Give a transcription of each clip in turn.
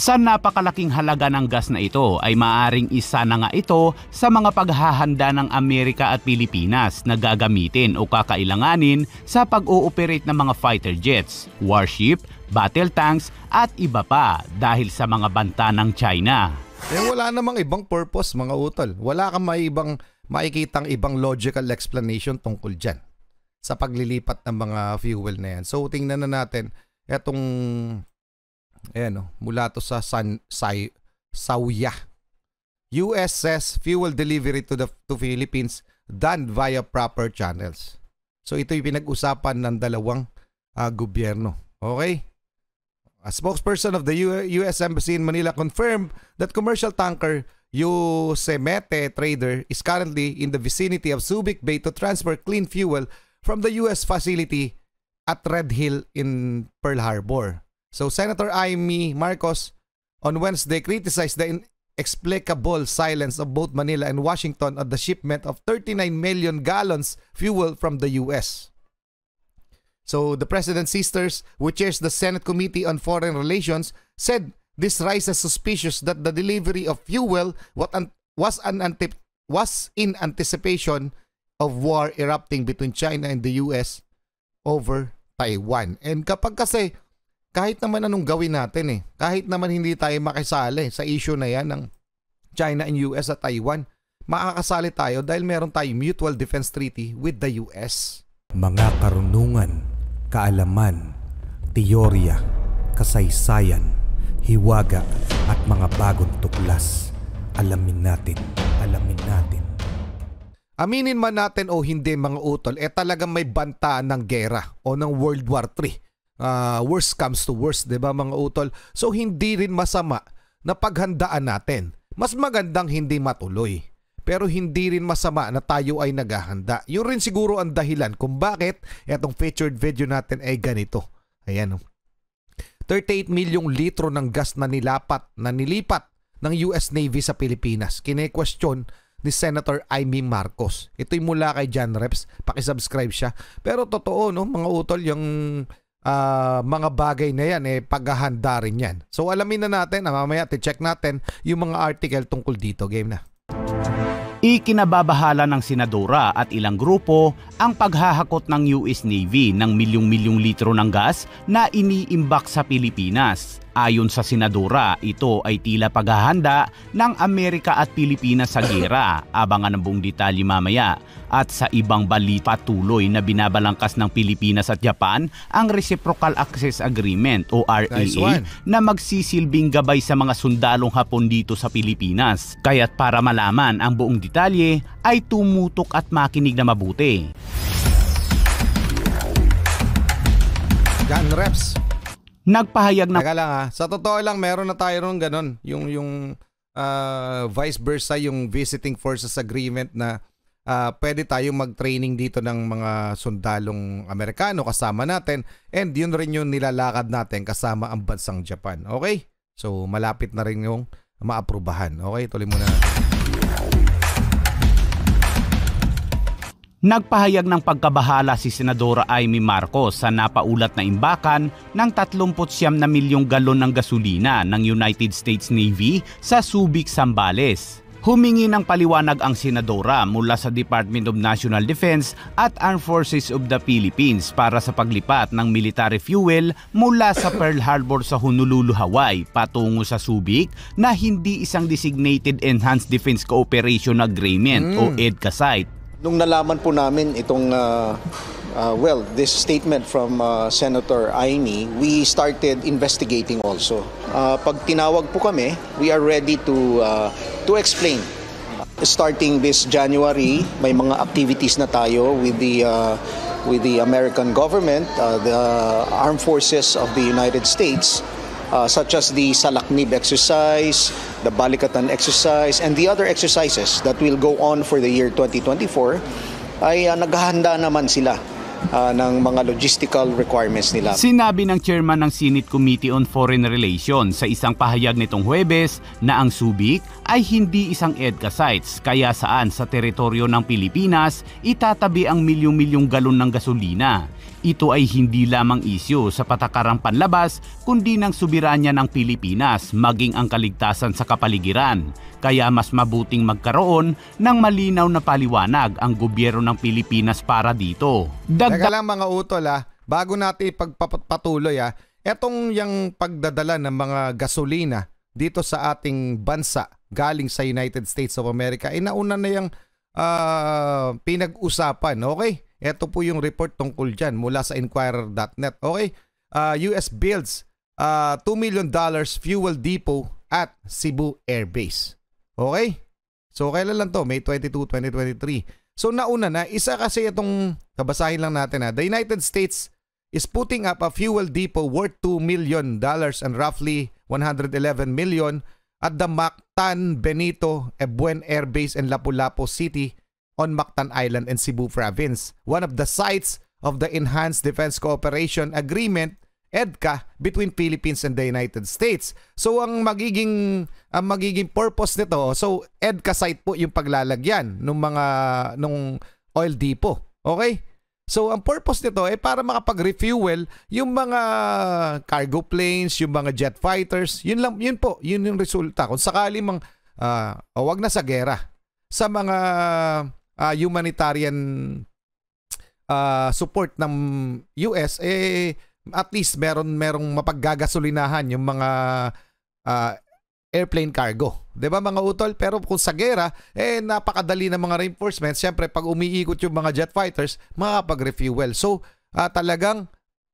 Sa napakalaking halaga ng gas na ito ay maaring isa na nga ito sa mga paghahanda ng Amerika at Pilipinas na gagamitin o kakailanganin sa pag-ooperate ng mga fighter jets, warship, battle tanks at iba pa dahil sa mga banta ng China. Eh wala namang ibang purpose mga utol. Wala kang may ibang makikitang ibang logical explanation tungkol dyan sa paglilipat ng mga fuel na yan. So tingnan na natin etong ayan oh, mula to sa San Say, Sauya. US says fuel delivery to the to Philippines done via proper channels. So ito yung pinag-usapan ng dalawang uh, gobyerno. Okay? A spokesperson of the US Embassy in Manila confirmed that commercial tanker Yosemite Trader is currently in the vicinity of Subic Bay to transfer clean fuel from the US facility at Red Hill in Pearl Harbor. So Senator Amy Marcos on Wednesday criticized the inexplicable silence of both Manila and Washington on the shipment of 39 million gallons fuel from the US. So the President's sisters, who chairs the Senate Committee on Foreign Relations, said this raises suspicious that the delivery of fuel was an antip- was in anticipation of war erupting between China and the US over Taiwan. And kapag kasi kahit naman anong gawin natin eh, kahit naman hindi tayo makisali sa issue na yan ng China and US at Taiwan, makakasali tayo dahil meron tayong Mutual Defense Treaty with the US. Mga karunungan, kaalaman, teorya, kasaysayan, hiwaga at mga bagong tuklas. Alamin natin, alamin natin. Aminin man natin o hindi mga utol, eh talagang may banta ng gera o ng World War III uh, worst comes to worst, 'di ba mga utol? So hindi rin masama na paghandaan natin. Mas magandang hindi matuloy. Pero hindi rin masama na tayo ay naghahanda. Yun rin siguro ang dahilan kung bakit itong featured video natin ay ganito. Ayan. 38 milyong litro ng gas na nilapat, na nilipat ng US Navy sa Pilipinas. Kine-question ni Senator Amy Marcos. Ito'y mula kay John Reps. Pakisubscribe siya. Pero totoo, no, mga utol, yung uh, mga bagay na yan, eh, paghahanda rin yan. So alamin na natin, ah, mamaya check natin yung mga article tungkol dito. Game na. Ikinababahala ng senadora at ilang grupo ang paghahakot ng US Navy ng milyong-milyong litro ng gas na iniimbak sa Pilipinas. Ayon sa senadora, ito ay tila paghahanda ng Amerika at Pilipinas sa gera. Abangan ang buong detalye mamaya. At sa ibang balita patuloy na binabalangkas ng Pilipinas at Japan ang Reciprocal Access Agreement o RAA nice na magsisilbing gabay sa mga sundalong Hapon dito sa Pilipinas. Kaya't para malaman ang buong detalye ay tumutok at makinig na mabuti. Gun reps nagpahayag na... Teka lang ha, sa totoo lang meron na tayo ron ganun, yung, yung uh, vice versa, yung visiting forces agreement na uh, pwede tayong mag-training dito ng mga sundalong Amerikano kasama natin and yun rin yung nilalakad natin kasama ang bansang Japan. Okay? So malapit na rin yung maaprubahan. Okay, tuloy muna Nagpahayag ng pagkabahala si Senadora Amy Marcos sa napaulat na imbakan ng 39 na milyong galon ng gasolina ng United States Navy sa Subic, Sambales. Humingi ng paliwanag ang senadora mula sa Department of National Defense at Armed Forces of the Philippines para sa paglipat ng military fuel mula sa Pearl Harbor sa Honolulu, Hawaii patungo sa Subic na hindi isang Designated Enhanced Defense Cooperation Agreement mm. o EDCA site. Nung nalaman po namin itong, uh, uh, well, this statement from uh, Senator Aini, we started investigating also. Uh, pag tinawag po kami, we are ready to, uh, to explain. Starting this January, may mga activities na tayo with the, uh, with the American government, uh, the armed forces of the United States, uh, such as the Salaknib exercise, the Balikatan exercise, and the other exercises that will go on for the year 2024, ay uh, naghahanda naman sila uh, ng mga logistical requirements nila. Sinabi ng chairman ng Senate Committee on Foreign Relations sa isang pahayag nitong Huwebes na ang Subic ay hindi isang EDCA sites kaya saan sa teritoryo ng Pilipinas itatabi ang milyong-milyong galon ng gasolina Ito ay hindi lamang isyo sa patakarang panlabas kundi ng subiranya ng Pilipinas maging ang kaligtasan sa kapaligiran. Kaya mas mabuting magkaroon ng malinaw na paliwanag ang gobyerno ng Pilipinas para dito. Teka lang mga utol ah, bago natin pagpapatuloy ah, etong yung pagdadala ng mga gasolina dito sa ating bansa galing sa United States of America ay nauna na yung uh, pinag-usapan, okay? Ito po yung report tungkol dyan mula sa Inquirer.net. Okay? Uh, US builds uh, $2 million fuel depot at Cebu Air Base. Okay? So kailan lang to? May 22, 2023. So nauna na, isa kasi itong, kabasahin lang natin ha, the United States is putting up a fuel depot worth $2 million and roughly 111 million at the Mactan Benito Ebuen Air Base in Lapu-Lapu City on Mactan Island and Cebu Province, one of the sites of the Enhanced Defense Cooperation Agreement EDCA between Philippines and the United States. So ang magiging ang magiging purpose nito, so EDCA site po yung paglalagyan ng mga nung oil depot. Okay? So ang purpose nito ay para makapag-refuel yung mga cargo planes, yung mga jet fighters. Yun lang, yun po, yun yung resulta. Kung sakali mang uh, wag na sa gera sa mga uh, humanitarian uh, support ng US eh at least meron merong mapaggagasolinahan yung mga uh, airplane cargo. 'Di ba mga utol? Pero kung sa gera, eh napakadali ng mga reinforcements. Siyempre pag umiikot yung mga jet fighters, makakapag-refuel. So, uh, talagang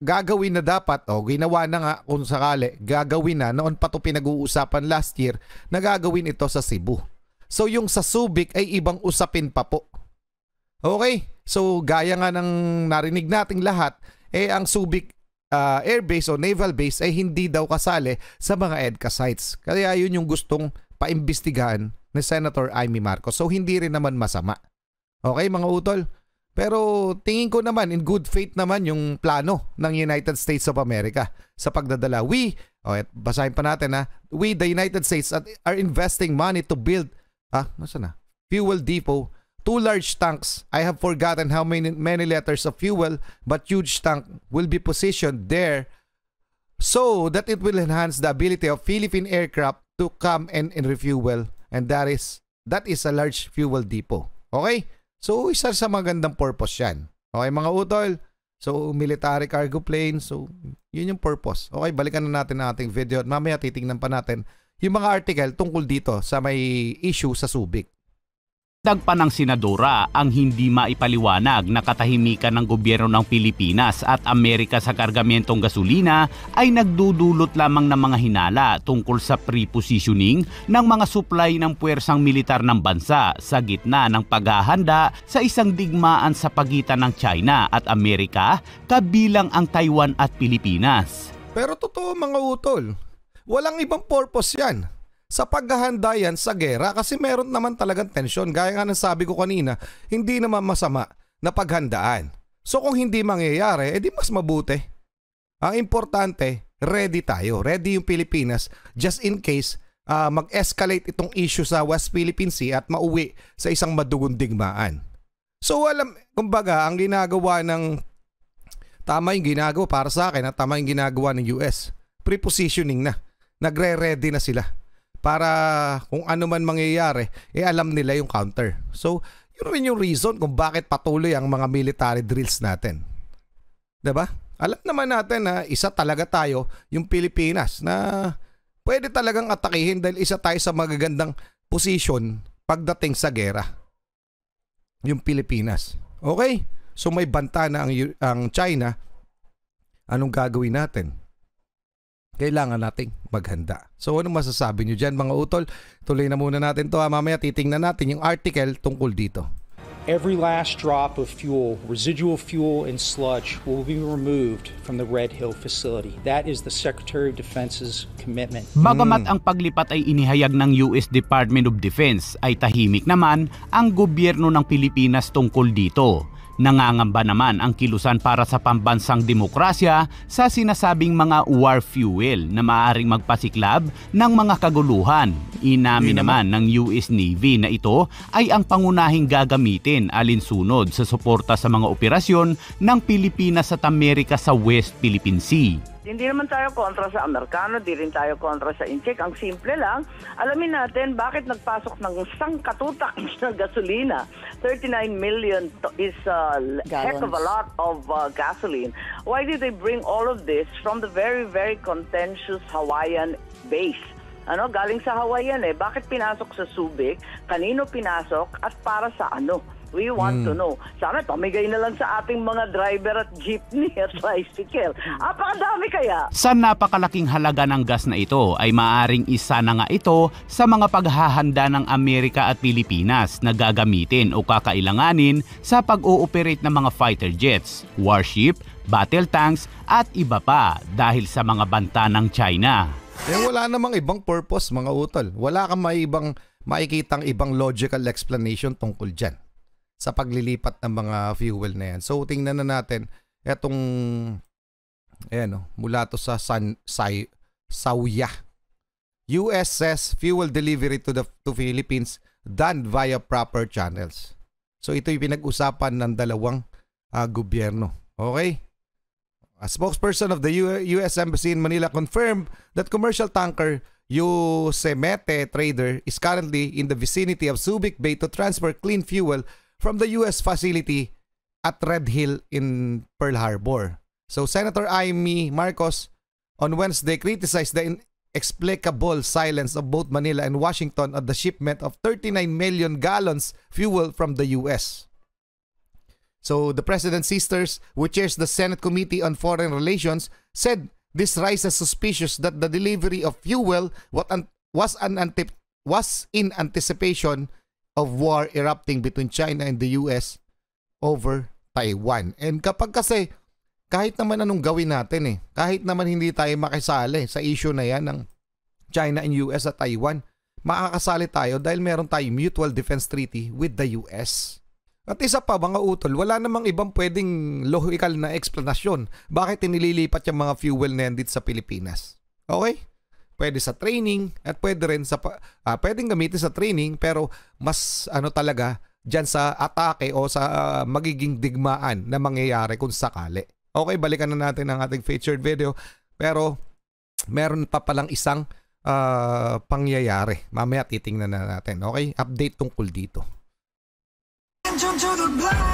gagawin na dapat o oh, ginawa na nga kung sakali, gagawin na noon pa to pinag-uusapan last year na gagawin ito sa Cebu. So yung sa Subic ay ibang usapin pa po. Okay? So gaya nga ng narinig nating lahat, eh ang Subic uh, Air Base o Naval Base ay hindi daw kasali sa mga EDCA sites. Kaya yun yung gustong paimbestigahan ni Senator Amy Marcos. So hindi rin naman masama. Okay mga utol? Pero tingin ko naman in good faith naman yung plano ng United States of America sa pagdadala. We, oh, basahin pa natin ha, we the United States are investing money to build, ah, nasa na? Fuel depot two large tanks. I have forgotten how many many liters of fuel, but huge tank will be positioned there so that it will enhance the ability of Philippine aircraft to come and, and refuel. And that is that is a large fuel depot. Okay? So isa sa magandang purpose 'yan. Okay mga utol? So military cargo plane. So yun yung purpose. Okay, balikan na natin ang ating video at mamaya titingnan pa natin yung mga article tungkol dito sa may issue sa Subic. Dagpa ng senadora ang hindi maipaliwanag na katahimikan ng gobyerno ng Pilipinas at Amerika sa kargamentong gasolina ay nagdudulot lamang ng mga hinala tungkol sa pre-positioning ng mga supply ng puwersang militar ng bansa sa gitna ng paghahanda sa isang digmaan sa pagitan ng China at Amerika kabilang ang Taiwan at Pilipinas. Pero totoo mga utol, walang ibang purpose yan sa paghahanda yan sa gera kasi meron naman talagang tensyon. Gaya nga ng sabi ko kanina, hindi naman masama na paghandaan. So kung hindi mangyayari, edi mas mabuti. Ang importante, ready tayo. Ready yung Pilipinas just in case uh, mag-escalate itong issue sa West Philippine Sea at mauwi sa isang madugong digmaan. So alam, kumbaga, ang ginagawa ng tama yung ginagawa para sa akin at tama yung ginagawa ng US. Prepositioning na. Nagre-ready na sila para kung ano man mangyayari, eh alam nila yung counter. So, yun rin yung reason kung bakit patuloy ang mga military drills natin. ba? Alam naman natin na isa talaga tayo, yung Pilipinas, na pwede talagang atakihin dahil isa tayo sa magagandang position pagdating sa gera. Yung Pilipinas. Okay? So may banta na ang, ang China. Anong gagawin natin? Kailangan nating maghanda. So ano masasabi nyo dyan mga utol? Tuloy na muna natin to ha. Mamaya titingnan natin yung article tungkol dito. Every last drop of fuel, residual fuel and sludge will be removed from the Red Hill facility. That is the Secretary of Defense's commitment. Bagamat ang paglipat ay inihayag ng US Department of Defense, ay tahimik naman ang gobyerno ng Pilipinas tungkol dito Nangangamba naman ang kilusan para sa pambansang demokrasya sa sinasabing mga war fuel na maaaring magpasiklab ng mga kaguluhan. Inamin naman ng US Navy na ito ay ang pangunahing gagamitin alinsunod sa suporta sa mga operasyon ng Pilipinas at Amerika sa West Philippine Sea. Hindi naman tayo kontra sa Amerikano, di rin tayo kontra sa Incheck. Ang simple lang, alamin natin bakit nagpasok ng sangkatutak na gasolina. 39 million is a heck of a lot of uh, gasoline. Why did they bring all of this from the very, very contentious Hawaiian base? Ano, galing sa Hawaiian eh. Bakit pinasok sa Subic? Kanino pinasok? At para sa ano? We want to know. Sana pamigay na lang sa ating mga driver at jeepney at tricycle. Apakadami kaya. Sa napakalaking halaga ng gas na ito ay maaring isa na nga ito sa mga paghahanda ng Amerika at Pilipinas na gagamitin o kakailanganin sa pag-ooperate ng mga fighter jets, warship, battle tanks at iba pa dahil sa mga banta ng China. Eh wala namang ibang purpose mga utol. Wala kang may ibang makikitang ibang logical explanation tungkol dyan sa paglilipat ng mga fuel na yan. So tingnan na natin etong ayan oh, mula to sa San Sai Sauya. US says fuel delivery to the to Philippines done via proper channels. So ito yung pinag-usapan ng dalawang uh, gobyerno. Okay? A spokesperson of the US Embassy in Manila confirmed that commercial tanker Yosemite Trader is currently in the vicinity of Subic Bay to transfer clean fuel from the US facility at Red Hill in Pearl Harbor. So Senator Amy Marcos on Wednesday criticized the inexplicable silence of both Manila and Washington on the shipment of 39 million gallons fuel from the US. So the president's sisters, who chairs the Senate Committee on Foreign Relations, said this raises suspicions that the delivery of fuel was an was in anticipation of war erupting between China and the US over Taiwan. And kapag kasi kahit naman anong gawin natin eh, kahit naman hindi tayo makisali sa issue na yan ng China and US at Taiwan, makakasali tayo dahil meron tayong mutual defense treaty with the US. At isa pa mga utol, wala namang ibang pwedeng logical na explanation bakit tinililipat yung mga fuel na yan dito sa Pilipinas. Okay? Pwede sa training at pwede rin sa uh, pwedeng gamitin sa training pero mas ano talaga diyan sa atake o sa uh, magiging digmaan na mangyayari kung sakali. Okay, balikan na natin ang ating featured video pero meron pa palang isang uh, pangyayari. Mamaya titingnan na natin. Okay, update tungkol dito. Black hole.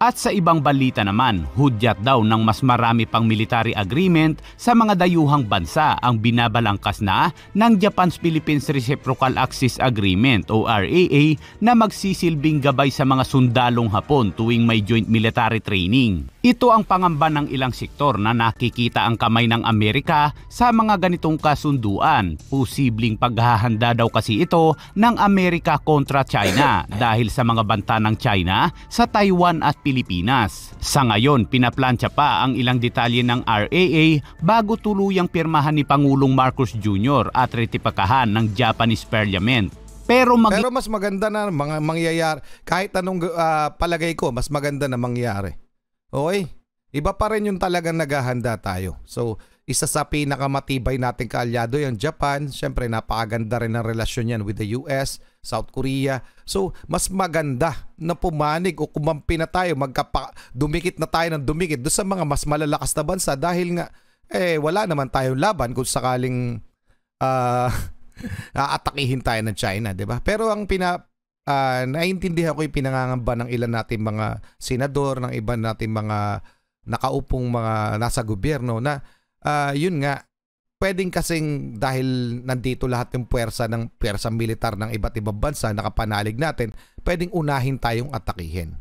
At sa ibang balita naman, hudyat daw ng mas marami pang military agreement sa mga dayuhang bansa ang binabalangkas na ng Japan's Philippines Reciprocal Access Agreement o RAA na magsisilbing gabay sa mga sundalong Hapon tuwing may joint military training. Ito ang pangamba ng ilang sektor na nakikita ang kamay ng Amerika sa mga ganitong kasunduan. Posibleng paghahanda daw kasi ito ng Amerika kontra China dahil sa mga banta ng China sa Taiwan at Pilipinas. Sa ngayon, pinaplansya pa ang ilang detalye ng RAA bago tuluyang pirmahan ni Pangulong Marcos Jr. at retipakahan ng Japanese Parliament. Pero, mag- Pero mas maganda na mga mangyayari. Kahit anong uh, palagay ko, mas maganda na mangyari. Okay? Iba pa rin yung talagang naghahanda tayo. So, isa sa pinakamatibay nating kaalyado yung Japan. Siyempre, napakaganda rin ang relasyon yan with the US, South Korea. So, mas maganda na pumanig o kumampi na tayo, magkapa, dumikit na tayo ng dumikit doon sa mga mas malalakas na bansa dahil nga, eh, wala naman tayong laban kung sakaling uh, aatakihin tayo ng China, di ba? Pero ang pina, uh, naiintindihan ko yung pinangangamba ng ilan nating mga senador, ng iba nating mga nakaupong mga nasa gobyerno na uh, yun nga, pwedeng kasing dahil nandito lahat yung puwersa ng puwersa militar ng iba't ibang bansa nakapanalig natin, pwedeng unahin tayong atakihin.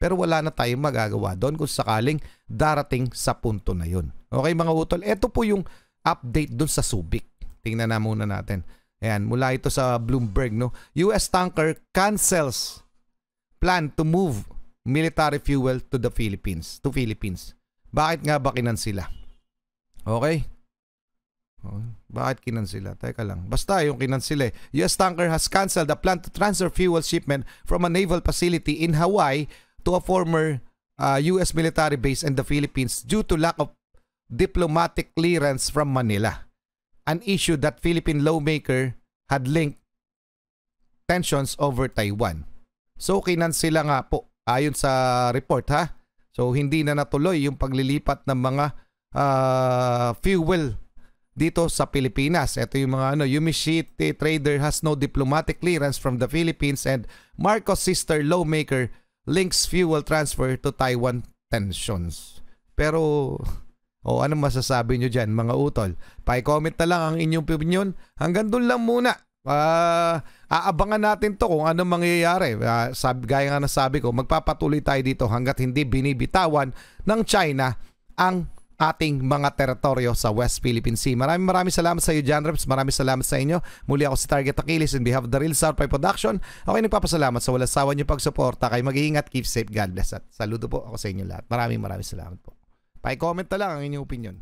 Pero wala na tayong magagawa doon kung sakaling darating sa punto na yun. Okay mga utol, ito po yung update doon sa Subic. Tingnan na muna natin. Ayan, mula ito sa Bloomberg, no? US tanker cancels plan to move military fuel to the Philippines, to Philippines. Bakit nga ba kinan sila? Okay? Bakit kinansila? Teka lang. Basta yung kinansila eh. US tanker has canceled the plan to transfer fuel shipment from a naval facility in Hawaii to a former uh, US military base in the Philippines due to lack of diplomatic clearance from Manila. An issue that Philippine lawmaker had linked tensions over Taiwan. So kinansila nga po ayon sa report ha. So hindi na natuloy yung paglilipat ng mga uh, fuel dito sa Pilipinas. Ito yung mga ano, Yumishite trader has no diplomatic clearance from the Philippines and Marcos sister lawmaker links fuel transfer to Taiwan tensions. Pero o anong masasabi nyo dyan mga utol? Pa-comment na lang ang inyong opinion. Hanggang doon lang muna. Uh, aabangan natin to kung ano mangyayari. Uh, sabi, gaya nga nasabi ko, magpapatuloy tayo dito hanggat hindi binibitawan ng China ang ating mga teritoryo sa West Philippine Sea. Maraming maraming salamat sa iyo, John Reps. Maraming salamat sa inyo. Muli ako si Target Achilles in behalf of the Real South Production. Ako ay nagpapasalamat sa walang sawa niyo pagsuporta. Kayo mag-iingat, keep safe, God bless. At saludo po ako sa inyo lahat. Maraming maraming salamat po. Pa-comment na lang ang inyong opinion.